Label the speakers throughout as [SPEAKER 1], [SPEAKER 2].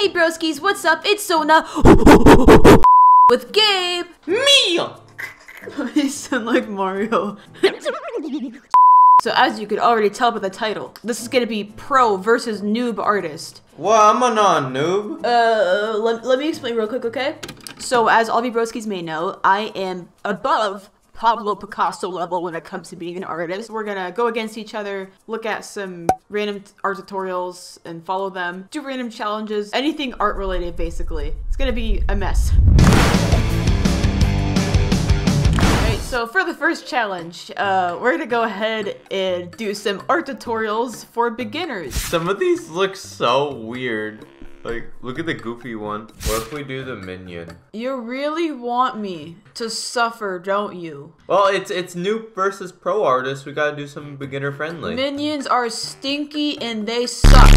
[SPEAKER 1] Hey broskies, what's up? It's Sona with Gabe.
[SPEAKER 2] Me!
[SPEAKER 1] you sound like Mario. so as you could already tell by the title, this is gonna be pro versus noob artist.
[SPEAKER 2] Well, I'm a non-noob.
[SPEAKER 1] Uh, let, let me explain real quick, okay? So as all of you broskies may know, I am above Pablo Picasso level when it comes to being an artist. We're gonna go against each other, look at some random art tutorials and follow them, do random challenges, anything art related basically. It's gonna be a mess. So for the first challenge, uh, we're gonna go ahead and do some art tutorials for beginners.
[SPEAKER 2] Some of these look so weird. Like, look at the goofy one. What if we do the minion?
[SPEAKER 1] You really want me to suffer, don't you?
[SPEAKER 2] Well, it's it's noob versus pro artist. We gotta do something beginner friendly.
[SPEAKER 1] Minions are stinky and they suck.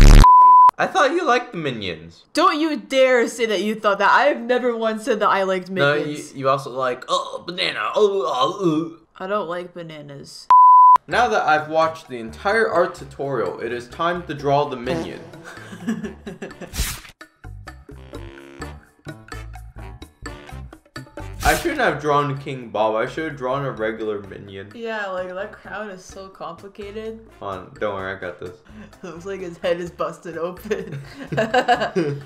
[SPEAKER 2] I thought you liked the minions.
[SPEAKER 1] Don't you dare say that you thought that. I have never once said that I liked
[SPEAKER 2] No,
[SPEAKER 1] minions.
[SPEAKER 2] you, you also like oh banana. Oh, oh, oh.
[SPEAKER 1] I don't like bananas.
[SPEAKER 2] Now that I've watched the entire art tutorial, it is time to draw the minion. I shouldn't have drawn King Bob. I should have drawn a regular minion.
[SPEAKER 1] yeah, like that crown is so complicated.
[SPEAKER 2] Hold on, don't worry, I got this.
[SPEAKER 1] Looks like his head is busted open.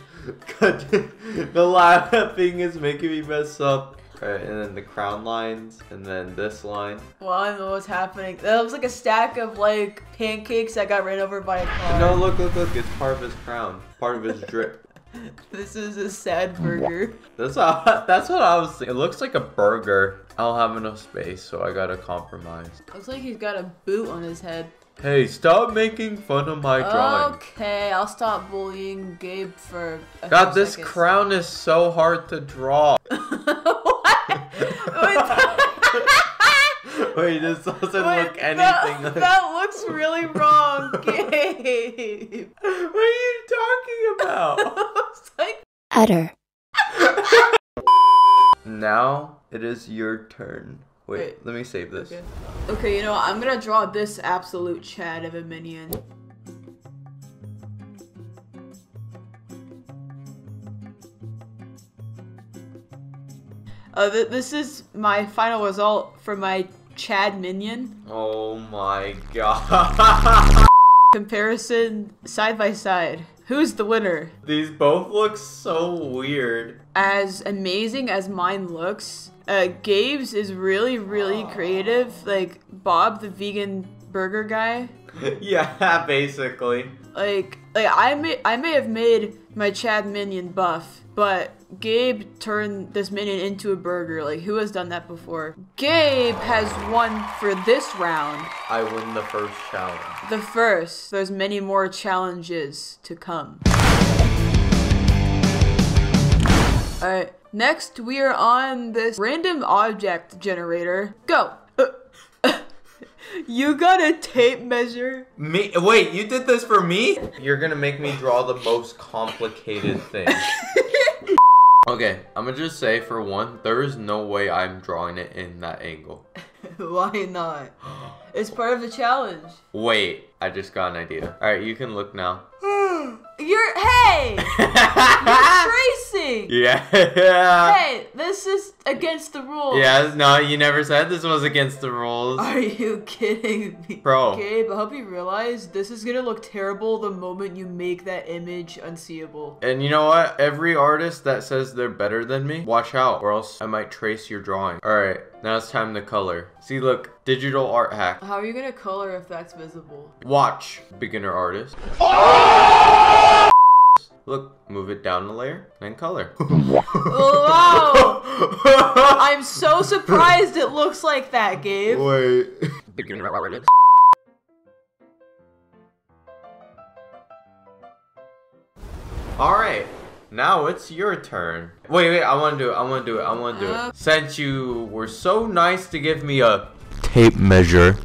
[SPEAKER 2] The laughing is making me mess up. Alright, and then the crown lines, and then this line.
[SPEAKER 1] well, I don't know what's happening. That looks like a stack of like pancakes that got ran over by a car.
[SPEAKER 2] No, look, look, look, it's part of his crown. Part of his drip.
[SPEAKER 1] This is a sad burger.
[SPEAKER 2] That's how, that's what I was thinking. It looks like a burger. I don't have enough space, so I gotta compromise.
[SPEAKER 1] Looks like he's got a boot on his head.
[SPEAKER 2] Hey, stop making fun of my drawing.
[SPEAKER 1] Okay, I'll stop bullying Gabe for. A
[SPEAKER 2] God, this
[SPEAKER 1] seconds.
[SPEAKER 2] crown is so hard to draw. Wait, this doesn't
[SPEAKER 1] Wait,
[SPEAKER 2] look anything
[SPEAKER 1] that,
[SPEAKER 2] like.
[SPEAKER 1] that looks really wrong, Gabe.
[SPEAKER 2] What are you talking about?
[SPEAKER 1] Looks
[SPEAKER 3] Utter.
[SPEAKER 2] now it is your turn. Wait,
[SPEAKER 1] Wait.
[SPEAKER 2] let me save this.
[SPEAKER 1] okay. okay, you know? I'm gonna draw this absolute Chad of a minion. Uh, th- this is my final result for my Chad minion.
[SPEAKER 2] Oh my god.
[SPEAKER 1] Comparison side by side. Who's the winner?
[SPEAKER 2] These both look so weird.
[SPEAKER 1] as amazing as mine looks, uh, Gabe's is really, really creative. Like Bob, the vegan burger guy.
[SPEAKER 2] yeah, basically.
[SPEAKER 1] Like, like I may, I may have made my Chad minion buff, but Gabe turned this minion into a burger. Like, who has done that before? Gabe has won for this round.
[SPEAKER 2] I win the first challenge.
[SPEAKER 1] The first. There's many more challenges to come. Alright, next we are on this random object generator. Go! you got a tape measure?
[SPEAKER 2] Me? Wait, you did this for me? You're gonna make me draw the most complicated thing. okay, I'm gonna just say for one, there is no way I'm drawing it in that angle.
[SPEAKER 1] Why not? It's part of the challenge.
[SPEAKER 2] Wait, I just got an idea. Alright, you can look now.
[SPEAKER 1] Hmm, you're- hey! You're tracing!
[SPEAKER 2] yeah.
[SPEAKER 1] Hey, this is against the rules.
[SPEAKER 2] Yeah, no, you never said this was against the rules.
[SPEAKER 1] Are you kidding me?
[SPEAKER 2] Bro.
[SPEAKER 1] Gabe, I hope you realize this is gonna look terrible the moment you make that image unseeable.
[SPEAKER 2] And you know what? Every artist that says they're better than me, watch out, or else I might trace your drawing. Alright, now it's time to color. See, look, digital art hack.
[SPEAKER 1] How are you gonna color if that's visible?
[SPEAKER 2] Watch, beginner artist. Ah! Look, move it down a layer, and color.
[SPEAKER 1] Oh, wow! I'm so surprised it looks like that, Gabe.
[SPEAKER 2] Wait. Alright, now it's your turn. Wait, wait, I wanna do it, I wanna do it, I wanna do
[SPEAKER 1] Uh.
[SPEAKER 2] it. Since you were so nice to give me a tape measure.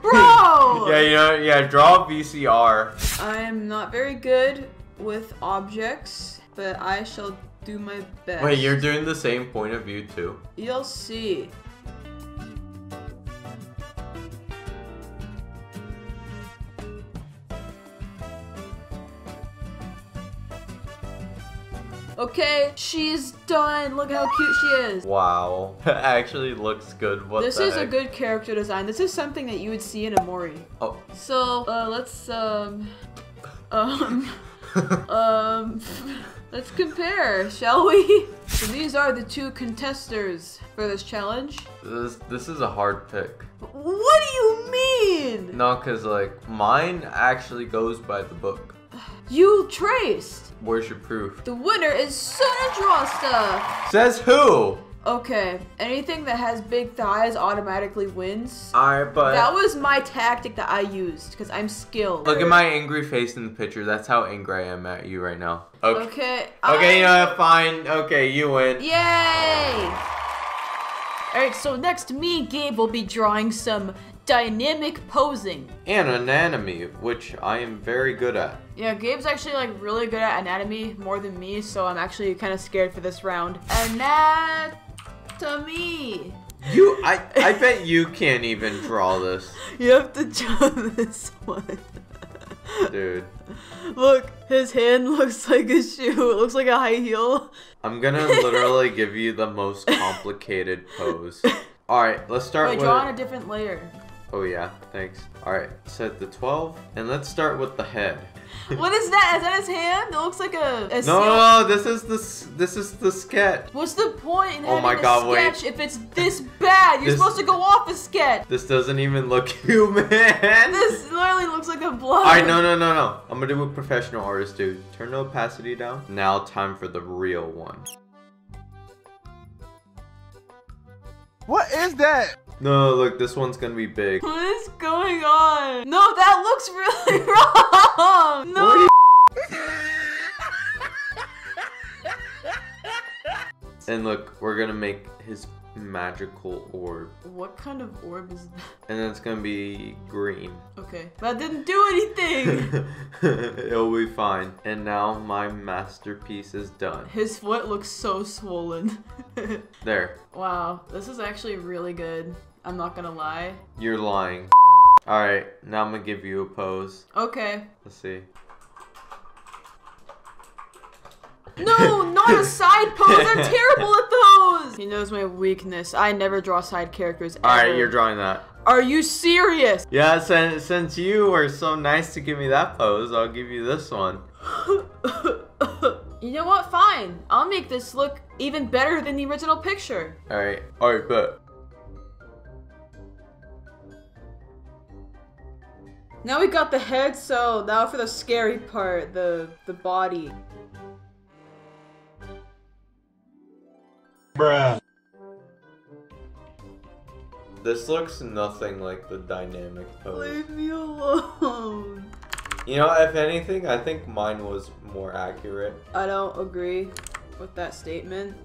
[SPEAKER 1] Bro!
[SPEAKER 2] yeah, you know, yeah, draw a VCR.
[SPEAKER 1] I'm not very good with objects, but I shall do my best.
[SPEAKER 2] Wait, you're doing the same point of view too?
[SPEAKER 1] You'll see. Okay, she's done. Look how cute she is.
[SPEAKER 2] Wow. Actually looks good. What
[SPEAKER 1] this is a good character design. This is something that you would see in a Mori.
[SPEAKER 2] Oh.
[SPEAKER 1] So, uh, let's, um, um, um, let's compare, shall we? So these are the two contesters for this challenge.
[SPEAKER 2] This this is a hard pick.
[SPEAKER 1] What do you mean?
[SPEAKER 2] No, cause like mine actually goes by the book.
[SPEAKER 1] You traced.
[SPEAKER 2] Where's your proof?
[SPEAKER 1] The winner is Sona Stuff.
[SPEAKER 2] Says who?
[SPEAKER 1] Okay, anything that has big thighs automatically wins.
[SPEAKER 2] Alright, but
[SPEAKER 1] That was my tactic that I used because I'm skilled.
[SPEAKER 2] look at my angry face in the picture. That's how angry I am at you right now. Okay.
[SPEAKER 1] Okay.
[SPEAKER 2] Okay, you
[SPEAKER 1] I-
[SPEAKER 2] know? Fine. Okay, you win.
[SPEAKER 1] Yay! Alright, so next me and Gabe will be drawing some dynamic posing.
[SPEAKER 2] And anatomy, which I am very good at.
[SPEAKER 1] Yeah, Gabe's actually like really good at anatomy more than me, so I'm actually kind of scared for this round. Anatomy.
[SPEAKER 2] You, I, I bet you can't even draw this,
[SPEAKER 1] You have to draw this one.
[SPEAKER 2] dude.
[SPEAKER 1] Look, his hand looks like a shoe. It looks like a high heel.
[SPEAKER 2] I'm gonna literally give you the most complicated pose. All right, let's start
[SPEAKER 1] Wait,
[SPEAKER 2] with.
[SPEAKER 1] draw on a different layer.
[SPEAKER 2] Oh yeah, thanks. All right, set the 12, and let's start with the head.
[SPEAKER 1] What is that? Is that his hand? It looks like a, a
[SPEAKER 2] No, no, no, this is the this is the sketch.
[SPEAKER 1] What's the point in
[SPEAKER 2] Oh
[SPEAKER 1] having
[SPEAKER 2] my
[SPEAKER 1] a
[SPEAKER 2] God, wait.
[SPEAKER 1] sketch if it's this bad? You're
[SPEAKER 2] This-
[SPEAKER 1] supposed to go off a sketch.
[SPEAKER 2] This doesn't even look human.
[SPEAKER 1] This literally looks like a blood.
[SPEAKER 2] All right, no, no, no, no. I'm gonna do what professional artists do. Turn the opacity down. Now, time for the real one.
[SPEAKER 3] What is that?
[SPEAKER 2] No, look, this one's gonna be big.
[SPEAKER 1] What is going on? No, that looks really wrong. No.
[SPEAKER 2] What And look, we're gonna make his magical orb,
[SPEAKER 1] What kind of orb is that?
[SPEAKER 2] and then it's gonna be green.
[SPEAKER 1] Okay, that didn't do anything.
[SPEAKER 2] It'll be fine. And now my masterpiece is done.
[SPEAKER 1] His foot looks so swollen.
[SPEAKER 2] There,
[SPEAKER 1] wow, this is actually really good. I'm not gonna lie.
[SPEAKER 2] you're lying. All right, now I'm gonna give you a pose.
[SPEAKER 1] Okay.
[SPEAKER 2] Let's see.
[SPEAKER 1] No, side pose. I'm terrible at those. He knows my weakness. I never draw side characters.
[SPEAKER 2] All right, you're drawing that.
[SPEAKER 1] Are you serious?
[SPEAKER 2] Yeah, since since you were so nice to give me that pose, I'll give you this one.
[SPEAKER 1] you know what? Fine. I'll make this look even better than the original picture.
[SPEAKER 2] All right, all right, but
[SPEAKER 1] Now we got the head, so now for the scary part, the the body.
[SPEAKER 3] Bruh.
[SPEAKER 2] this looks nothing like the dynamic pose.
[SPEAKER 1] Leave me alone.
[SPEAKER 2] You know, if anything, I think mine was more accurate.
[SPEAKER 1] I don't agree with that statement.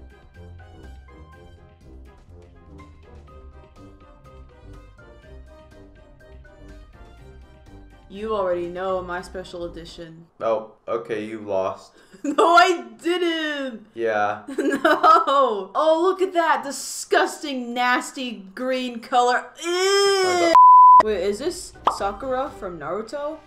[SPEAKER 1] You already know my special edition.
[SPEAKER 2] Oh, okay, you lost.
[SPEAKER 1] no, I didn't!
[SPEAKER 2] Yeah.
[SPEAKER 1] No! Oh, look at that disgusting, nasty green color. Ew! Wait, is this Sakura from Naruto?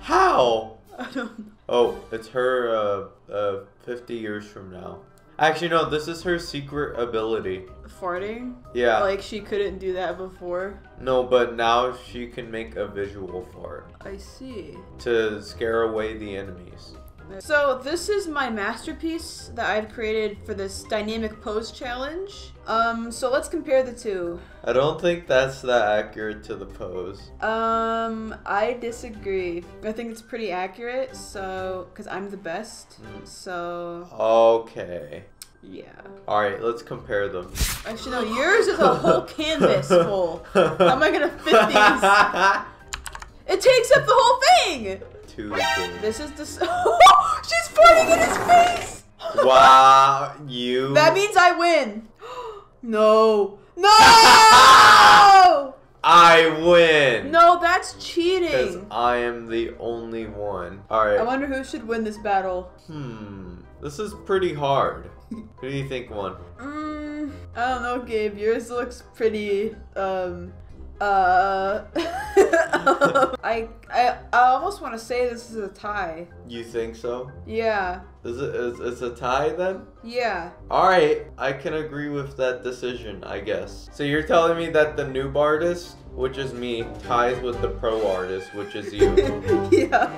[SPEAKER 2] How?
[SPEAKER 1] I don't know.
[SPEAKER 2] Oh, it's her, uh, uh, 50 years from now. Actually, no, this is her secret ability.
[SPEAKER 1] Farting?
[SPEAKER 2] Yeah.
[SPEAKER 1] Like she couldn't do that before?
[SPEAKER 2] no, but now she can make a visual for it
[SPEAKER 1] I see.
[SPEAKER 2] to scare away the enemies.
[SPEAKER 1] So this is my masterpiece that I've created for this dynamic pose challenge. Um, so let's compare the two.
[SPEAKER 2] I don't think that's that accurate to the pose.
[SPEAKER 1] Um, I disagree. I think it's pretty accurate. So, because I'm the best.
[SPEAKER 2] Mm.
[SPEAKER 1] So,
[SPEAKER 2] Okay.
[SPEAKER 1] yeah.
[SPEAKER 2] Alright, let's compare them.
[SPEAKER 1] Actually, no. Yours is a whole canvas full. How am I gonna fit these? It takes up the whole thing.
[SPEAKER 2] Good.
[SPEAKER 1] This is the. She's farting in his face.
[SPEAKER 2] Wow, you.
[SPEAKER 1] That means I win. no. No!
[SPEAKER 2] I win.
[SPEAKER 1] no, that's cheating. Because.
[SPEAKER 2] I am the only one.
[SPEAKER 1] All
[SPEAKER 2] right.
[SPEAKER 1] I wonder who should win this battle.
[SPEAKER 2] Hmm. This is pretty hard. Who do you think won?
[SPEAKER 1] Mm, I don't know, Gabe. Yours looks pretty, um, Uh, I, I I almost want to say this is a tie.
[SPEAKER 2] You think so?
[SPEAKER 1] Yeah,
[SPEAKER 2] Is it is it's a tie then?
[SPEAKER 1] yeah.
[SPEAKER 2] All right, I can agree with that decision, I guess. So you're telling me that the noob artist, which is me, ties with the pro artist, which is you.
[SPEAKER 1] yeah.